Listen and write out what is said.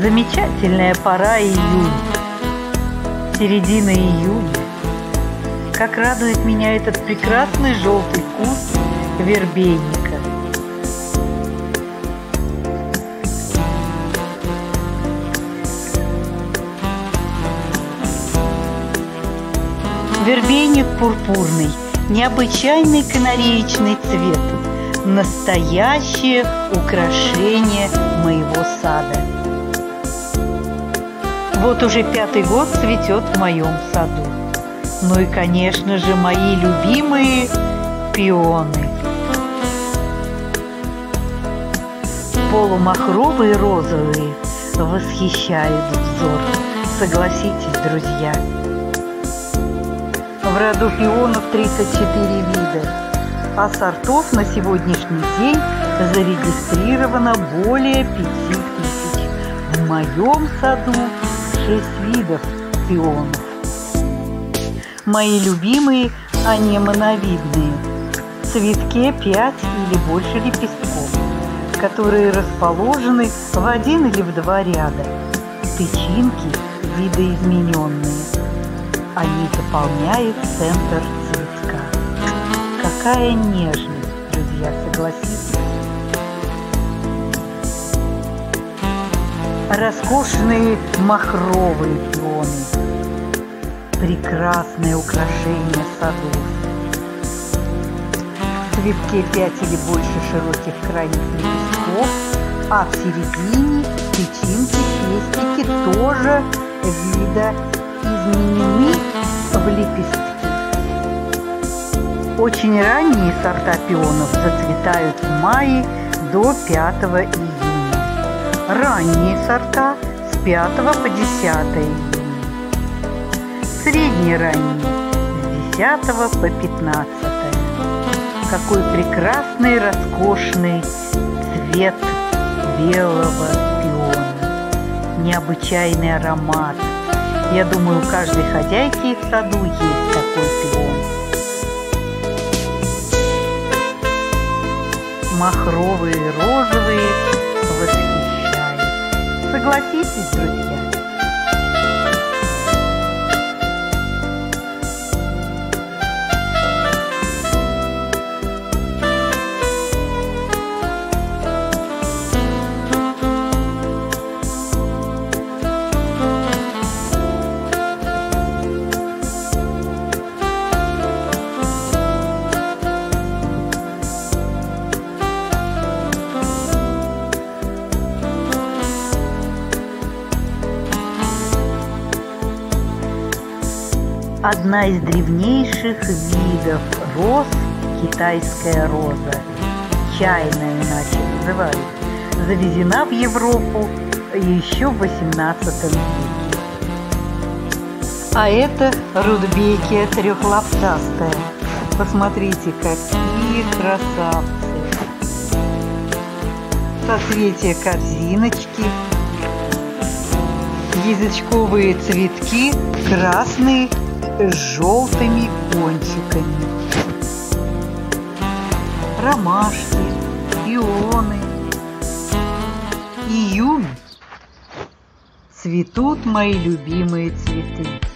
Замечательная пора июнь, середина июня. Как радует меня этот прекрасный желтый куст вербейника. Вербейник пурпурный, необычайный канареечный цвет, настоящее украшение моего сада. Вот уже пятый год цветет в моем саду. Ну и, конечно же, мои любимые пионы. Полумахровые розовые восхищают взор. Согласитесь, друзья. В роду пионов 34 вида, а сортов на сегодняшний день зарегистрировано более 5000. В моем саду 6 видов пионов. Мои любимые анемоновидные, цветке 5 или больше лепестков, которые расположены в один или в два ряда. Тычинки видоизмененные. Они заполняют центр цветка. Какая нежность, друзья, согласитесь? Роскошные махровые пионы, прекрасное украшение садов. В цветке пять или больше широких крайних лепестков, а в середине тычинки, пестики тоже вида изменены в лепестки. Очень ранние сорта пионов зацветают в мае до 5 июня ранние сорта с 5 по 10 июня, средние ранние с 10 по 15. Какой прекрасный, роскошный цвет белого пиона, необычайный аромат. Я думаю, у каждой хозяйки в саду есть такой пион. Махровые, розовые, Согласитесь, друзья. Одна из древнейших видов роз – китайская роза, чайная иначе называют, завезена в Европу еще в XVIII веке. А это рудбекия трехлапцастая. Посмотрите, какие красавцы! Соцветия корзиночки, язычковые цветки, красные желтыми кончиками. Ромашки, пионы. Июнь. Цветут мои любимые цветы.